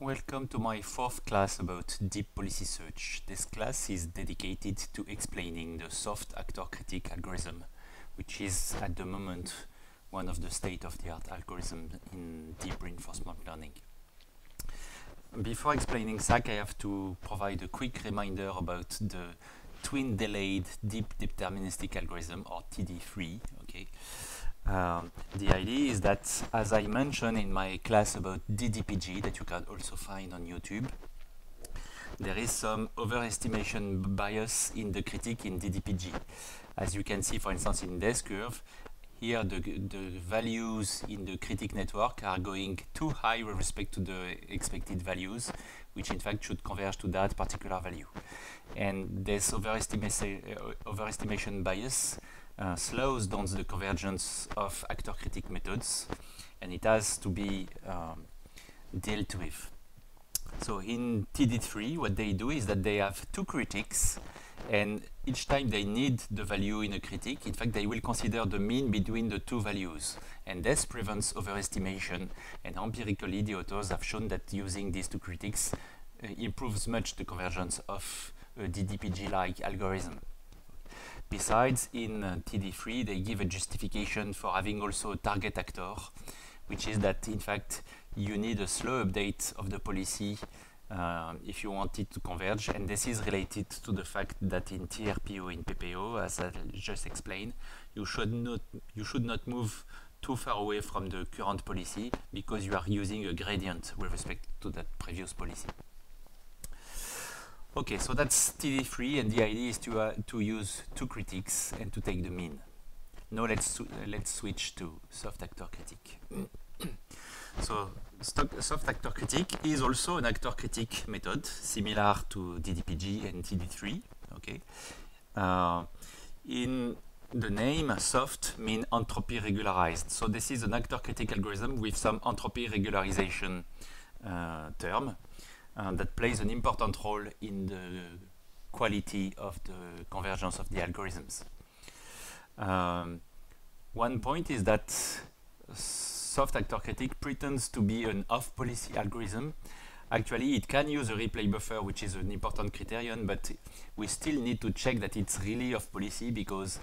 Welcome to my fourth class about deep policy search. This class is dedicated to explaining the soft actor critique algorithm, which is at the moment one of the state-of-the-art algorithms in deep reinforcement learning. Before explaining SAC, I have to provide a quick reminder about the twin delayed deep deterministic algorithm or TD3. Okay. Um, the idea is that, as I mentioned in my class about DDPG that you can also find on YouTube, there is some overestimation bias in the critique in DDPG. As you can see, for instance, in this curve, here the, the values in the critique network are going too high with respect to the expected values, which in fact should converge to that particular value. And this overestimation, uh, overestimation bias uh, slows down the convergence of actor-critic methods and it has to be um, dealt with. So in TD3 what they do is that they have two critics, and each time they need the value in a critic, in fact they will consider the mean between the two values and this prevents overestimation and empirically the authors have shown that using these two critics uh, improves much the convergence of a DDPG-like algorithm. Besides, in uh, TD3, they give a justification for having also a target actor, which is that, in fact, you need a slow update of the policy uh, if you want it to converge. And this is related to the fact that in TRPO, in PPO, as I just explained, you should not, you should not move too far away from the current policy because you are using a gradient with respect to that previous policy. Okay, so that's TD3, and the idea is to, uh, to use two critiques and to take the mean. Now let's, uh, let's switch to soft actor critique. so soft actor critique is also an actor critique method, similar to DDPG and TD3. Okay, uh, in the name soft mean entropy regularized. So this is an actor critique algorithm with some entropy regularization uh, term uh, that plays an important role in the quality of the convergence of the algorithms. Um, one point is that soft actor critique pretends to be an off-policy algorithm. Actually, it can use a replay buffer, which is an important criterion, but we still need to check that it's really off-policy because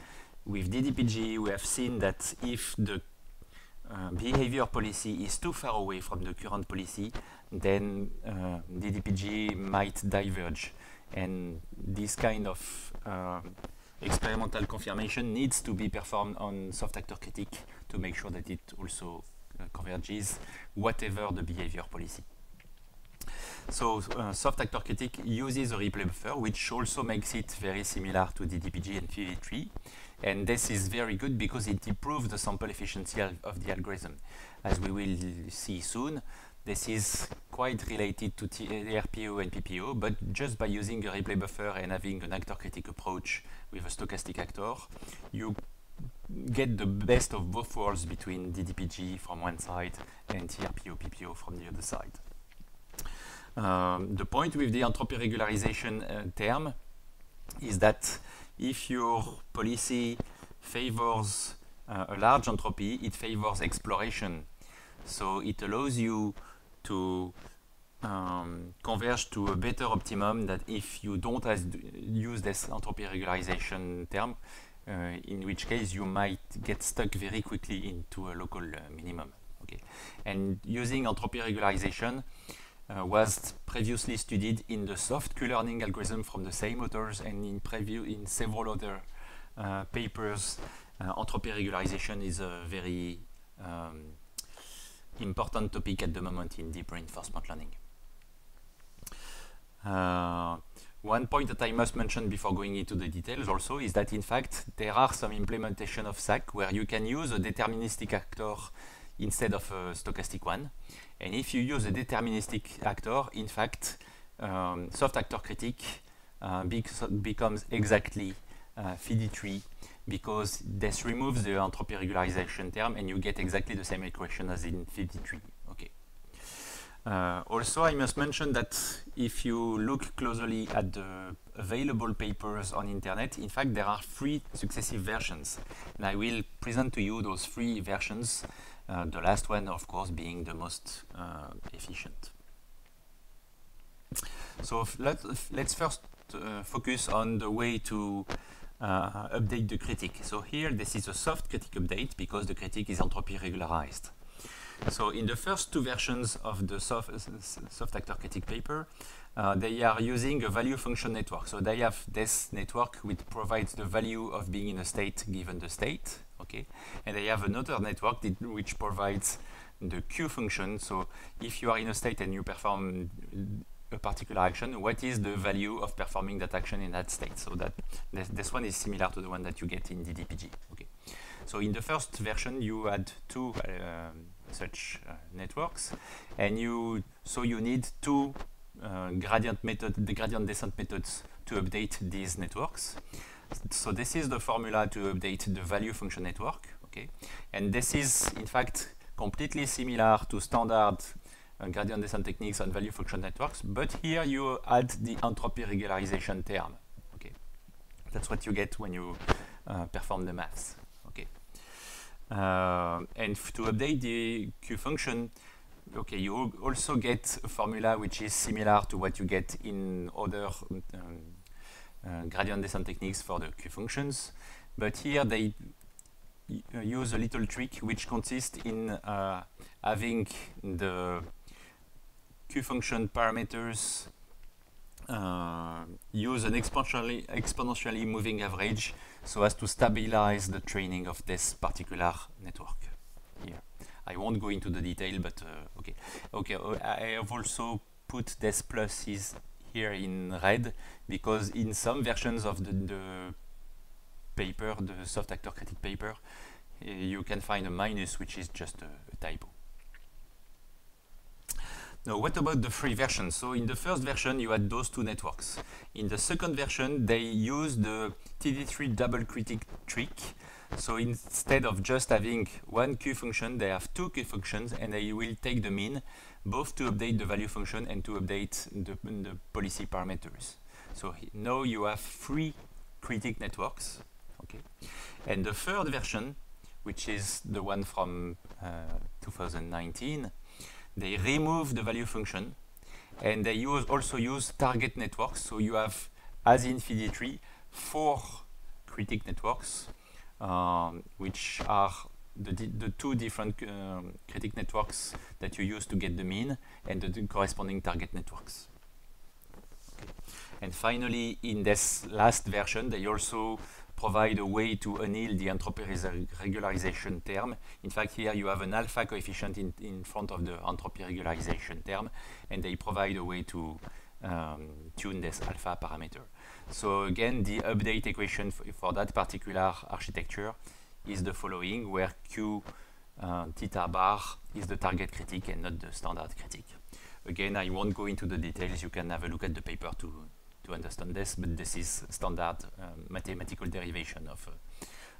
with DDPG, we have seen that if the uh, behavior policy is too far away from the current policy, then uh, DDPG might diverge. And this kind of uh, experimental confirmation needs to be performed on soft actor critique to make sure that it also uh, converges whatever the behavior policy. So uh, soft actor critic uses a replay buffer, which also makes it very similar to DDPG and TD3. And this is very good because it improves the sample efficiency of the algorithm. As we will see soon, this is quite related to TRPO and PPO, but just by using a replay buffer and having an actor critic approach with a stochastic actor, you get the best of both worlds between DDPG from one side and TRPO, PPO from the other side. Um, the point with the entropy regularization uh, term is that if your policy favors uh, a large entropy, it favors exploration. So it allows you to um, converge to a better optimum that if you don't use this entropy regularization term, uh, in which case you might get stuck very quickly into a local uh, minimum. Okay, and using entropy regularization uh, was previously studied in the soft Q-learning algorithm from the same authors and in preview in several other uh, papers. Uh, entropy regularization is a very um, important topic at the moment in deep reinforcement learning. Uh, one point that I must mention before going into the details also is that in fact there are some implementation of SAC where you can use a deterministic actor instead of a stochastic one. And if you use a deterministic actor, in fact, um, soft actor critique uh, becomes exactly uh, TD3 because this removes the entropy regularization term and you get exactly the same equation as in TD3. Okay. Uh, also, I must mention that if you look closely at the available papers on internet, in fact, there are three successive versions. And I will present to you those three versions, uh, the last one, of course, being the most uh, efficient. So let, let's first uh, focus on the way to uh, update the critic. So here, this is a soft critic update because the critic is entropy regularized. So in the first two versions of the soft, soft actor critic paper, uh, they are using a value function network. So they have this network which provides the value of being in a state given the state, okay? And they have another network which provides the Q function. So if you are in a state and you perform a particular action, what is the value of performing that action in that state? So that this, this one is similar to the one that you get in DDPG. Okay. So in the first version, you had two uh, such uh, networks, and you so you need two uh, gradient method, the gradient descent methods to update these networks. So this is the formula to update the value function network. Okay, and this is in fact completely similar to standard uh, gradient descent techniques and value function networks, but here you add the entropy regularization term. Okay, that's what you get when you uh, perform the maths. Okay, uh, and to update the Q function, okay, you also get a formula which is similar to what you get in other um, gradient descent techniques for the Q functions, but here they uh, use a little trick which consists in uh, having the Q function parameters uh, use an exponentially, exponentially moving average so as to stabilize the training of this particular network here. I won't go into the detail, but uh, okay. Okay, uh, I have also put this pluses here in red because in some versions of the, the paper, the soft actor critic paper, uh, you can find a minus, which is just a, a typo. Now, what about the free version? So in the first version, you had those two networks. In the second version, they used the TD3 double critic trick. So instead of just having one Q function, they have two Q functions, and they will take the mean, both to update the value function and to update the, the policy parameters. So now you have three critic networks. Okay, And the third version, which is the one from uh, 2019, they remove the value function and they use also use target networks. So you have, as in TD3, four critic networks, um, which are the, the two different um, critique networks that you use to get the mean and the corresponding target networks. Okay. And finally, in this last version, they also provide a way to anneal the entropy regularization term. In fact, here you have an alpha coefficient in, in front of the entropy regularization term, and they provide a way to um, tune this alpha parameter. So again, the update equation for that particular architecture is the following, where Q uh, theta bar is the target critique and not the standard critique. Again, I won't go into the details. You can have a look at the paper to, to understand this, but this is standard um, mathematical derivation of uh,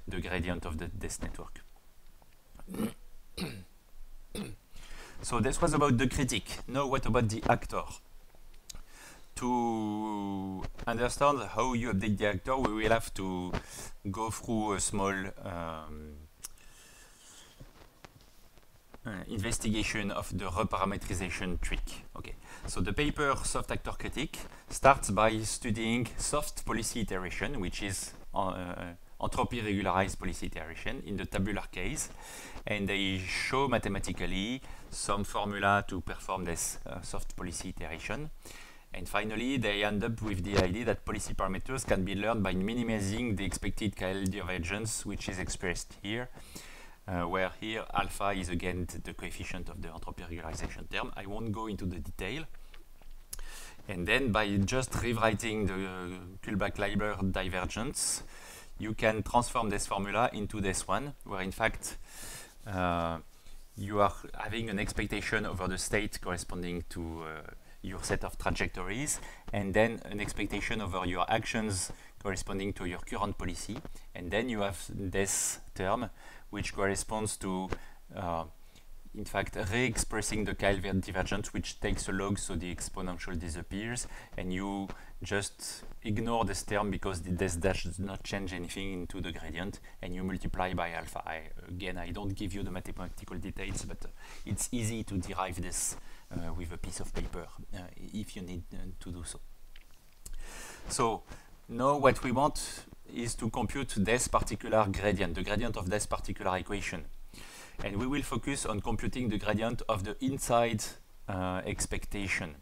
the gradient of the, this network. so this was about the critique. Now what about the actor? To understand how you update the actor, we will have to go through a small um, uh, investigation of the reparametrization trick. Okay, so the paper Soft Actor Critique starts by studying soft policy iteration, which is uh, entropy regularized policy iteration in the tabular case. And they show mathematically some formula to perform this uh, soft policy iteration. And finally, they end up with the idea that policy parameters can be learned by minimizing the expected KL divergence, which is expressed here uh, where here alpha is again the coefficient of the entropy regularization term. I won't go into the detail. And then by just rewriting the Kullback-Leibler divergence, you can transform this formula into this one, where in fact uh, you are having an expectation over the state corresponding to uh, your set of trajectories, and then an expectation over your actions corresponding to your current policy. And then you have this term, which corresponds to, uh, in fact, re-expressing the KL divergence, which takes a log so the exponential disappears, and you just ignore this term because this dash does not change anything into the gradient, and you multiply by alpha. I, again, I don't give you the mathematical details, but uh, it's easy to derive this with a piece of paper uh, if you need uh, to do so. So now what we want is to compute this particular gradient, the gradient of this particular equation. And we will focus on computing the gradient of the inside uh, expectation.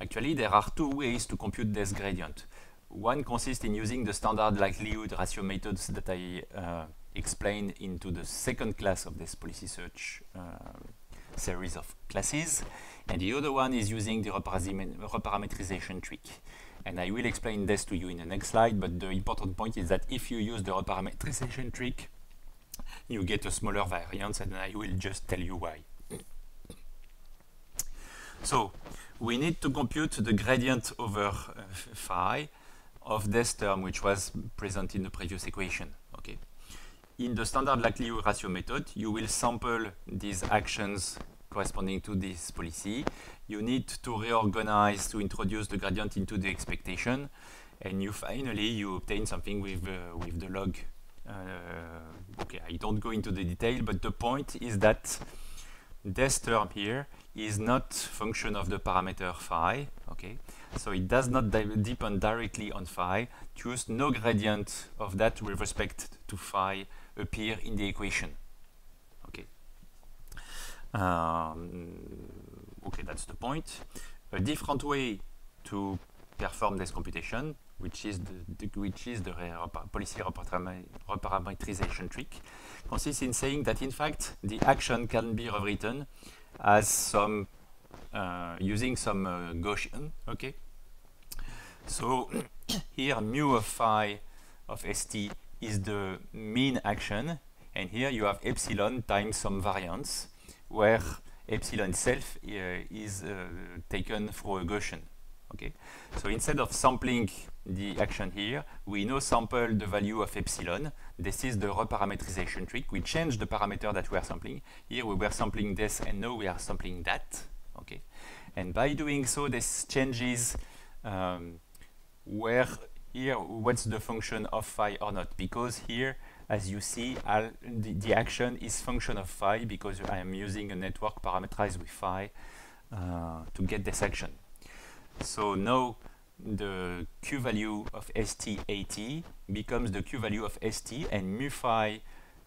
Actually, there are two ways to compute this gradient. One consists in using the standard likelihood ratio methods that I uh, explained into the second class of this policy search uh, series of classes. And the other one is using the reparametrization trick. And I will explain this to you in the next slide, but the important point is that if you use the reparametrization trick, you get a smaller variance, and I will just tell you why. So, we need to compute the gradient over uh, phi of this term, which was present in the previous equation. In the standard likelihood ratio method, you will sample these actions corresponding to this policy. You need to reorganize to introduce the gradient into the expectation, and you finally you obtain something with uh, with the log. Uh, okay, I don't go into the detail, but the point is that this term here is not function of the parameter phi. Okay, so it does not di depend directly on phi. Just no gradient of that with respect to phi appear in the equation. Okay. Um, okay, that's the point. A different way to perform this computation, which is the, the which is the policy reparametrization trick, consists in saying that in fact the action can be rewritten as some uh, using some uh, Gaussian. Okay. So here mu of phi of st is the mean action, and here you have epsilon times some variance, where epsilon itself uh, is uh, taken through a Gaussian. Okay, so instead of sampling the action here, we now sample the value of epsilon. This is the reparametrization trick. We change the parameter that we are sampling. Here we were sampling this, and now we are sampling that. Okay, and by doing so, this changes um, where here what's the function of phi or not because here as you see I'll, the, the, action is function of phi because I am using a network parameterized with phi uh, to get this action so now the q value of st at becomes the q value of st and mu phi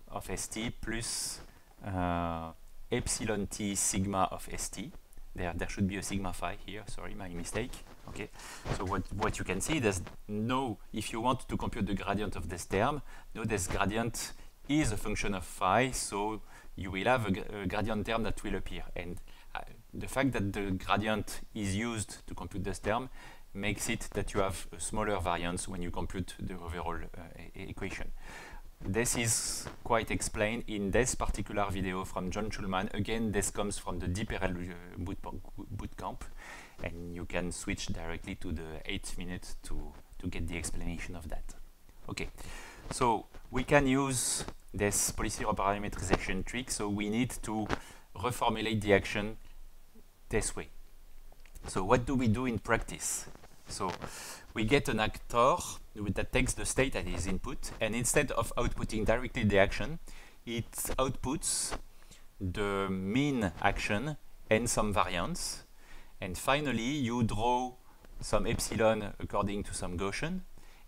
of st plus uh, epsilon t sigma of st there, there should be a sigma phi here. Sorry my mistake. Okay, so what, what you can see, there's no, if you want to compute the gradient of this term, no, this gradient is a function of phi, so you will have a, a gradient term that will appear. And uh, the fact that the gradient is used to compute this term makes it that you have a smaller variance when you compute the overall uh, equation. This is quite explained in this particular video from John Schulman. Again, this comes from the DeepRL uh, bootcamp and you can switch directly to the 8 minutes to, to get the explanation of that. Okay, so we can use this policy reparametrization trick, so we need to reformulate the action this way. So what do we do in practice? So we get an actor that takes the state as his input, and instead of outputting directly the action, it outputs the mean action and some variance, and finally, you draw some epsilon according to some Gaussian,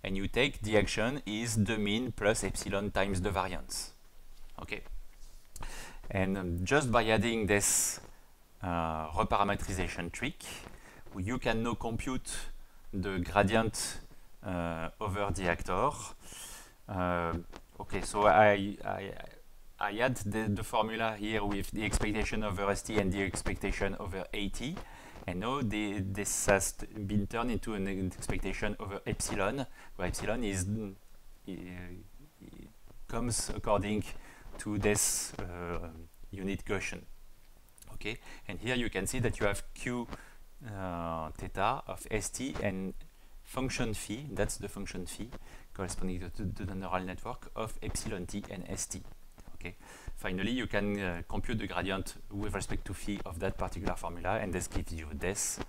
and you take the action is the mean plus epsilon times the variance. Okay. And um, just by adding this uh, reparametrization trick, you can now compute the gradient uh, over the actor. Uh, okay, so I, I, I add the, the, formula here with the expectation over ST and the expectation over AT. And now this has been turned into an expectation over epsilon, where epsilon is comes according to this uh, unit Gaussian. Okay, and here you can see that you have q uh, theta of st and function phi, that's the function phi corresponding to, to the neural network of epsilon t and st. Okay. Finally, you can uh, compute the gradient with respect to phi of that particular formula, and this gives you this,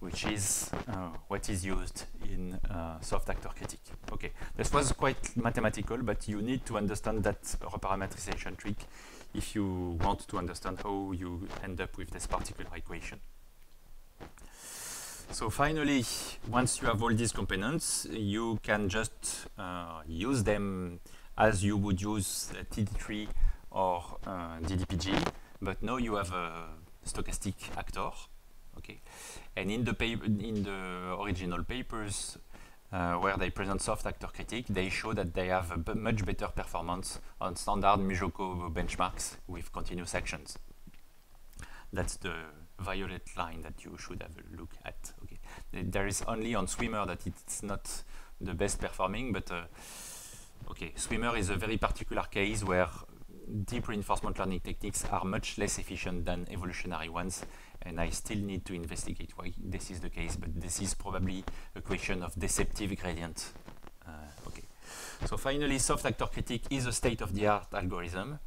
which is uh, what is used in uh, soft actor critique. Okay, this was quite mathematical, but you need to understand that reparametrization trick if you want to understand how you end up with this particular equation. So finally, once you have all these components, you can just uh, use them as you would use TD3 or uh, DDPG, but now you have a stochastic actor, okay? And in the, in the original papers, uh, where they present soft actor critique, they show that they have a much better performance on standard MuJoCo benchmarks with continuous actions. That's the violet line that you should have a look at. Okay, there is only on Swimmer that it's not the best performing, but uh, okay, Swimmer is a very particular case where deep reinforcement learning techniques are much less efficient than evolutionary ones, and I still need to investigate why this is the case, but this is probably a question of deceptive gradient. Uh, okay. So finally, soft actor critique is a state-of-the-art algorithm,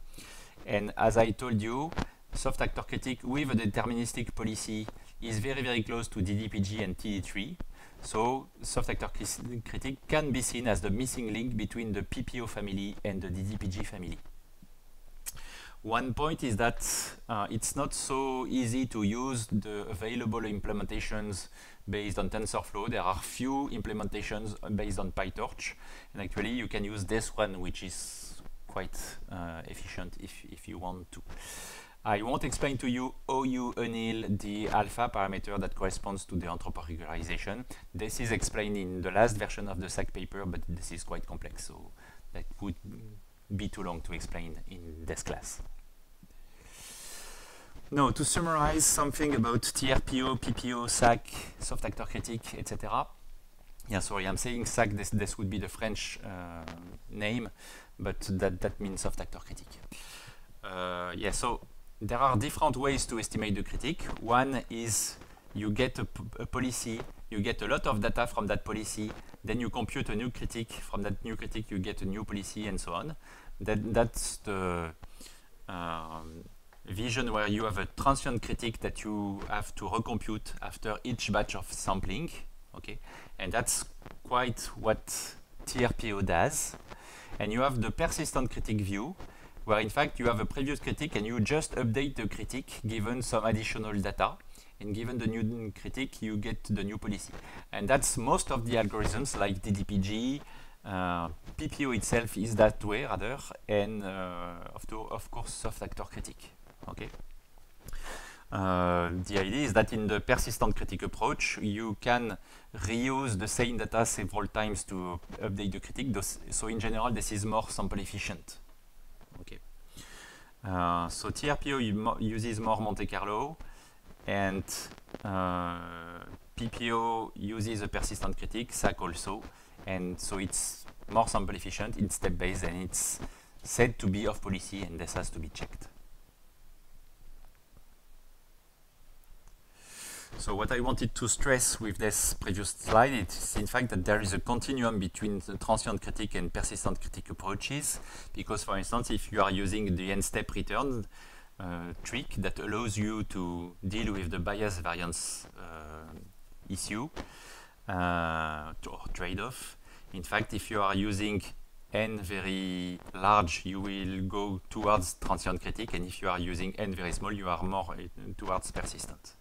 and as I told you, soft actor critique with a deterministic policy is very, very close to DDPG and TD3. So soft actor critique can be seen as the missing link between the PPO family and the DDPG family. One point is that uh, it's not so easy to use the available implementations based on TensorFlow. There are few implementations based on PyTorch, and actually you can use this one, which is quite uh, efficient if, if you want to. I won't explain to you you anneal the alpha parameter that corresponds to the entropy regularization. This is explained in the last version of the SAC paper, but this is quite complex, so that would be too long to explain in this class. No, to summarize something about TRPO, PPO, SAC, soft actor critique, etc. Yeah, sorry, I'm saying SAC, this, this would be the French uh, name, but that, that means soft actor critique. Uh, yeah, so there are different ways to estimate the critique. One is you get a, policy, you get a lot of data from that policy, then you compute a new critique. From that new critique, you get a new policy, and so on. That, that's the um, vision where you have a transient critique that you have to recompute after each batch of sampling. Okay, and that's quite what TRPO does. And you have the persistent critique view, where in fact you have a previous critique and you just update the critique given some additional data. And given the new critique, you get the new policy. And that's most of the algorithms like DDPG, uh, PPO itself is that way rather, and uh, of, of course soft actor critique. Okay. Uh, the idea is that in the persistent critique approach, you can reuse the same data several times to update the critique. So in general, this is more sample efficient. Uh, so TRPO uses more Monte Carlo, and uh, PPO uses a persistent critique, SAC also, and so it's more sample efficient, it's step-based, and it's said to be off policy, and this has to be checked. So what I wanted to stress with this previous slide is in fact that there is a continuum between the transient critique and persistent critique approaches because for instance if you are using the n-step return uh, trick that allows you to deal with the bias variance uh, issue uh, or trade-off in fact if you are using n very large you will go towards transient critique and if you are using n very small you are more uh, towards persistent.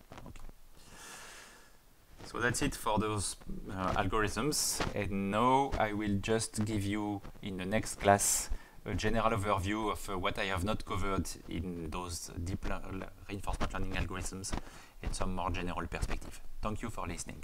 So that's it for those uh, algorithms. And now I will just give you in the next class a general overview of uh, what I have not covered in those deep reinforcement learning algorithms and some more general perspective. Thank you for listening.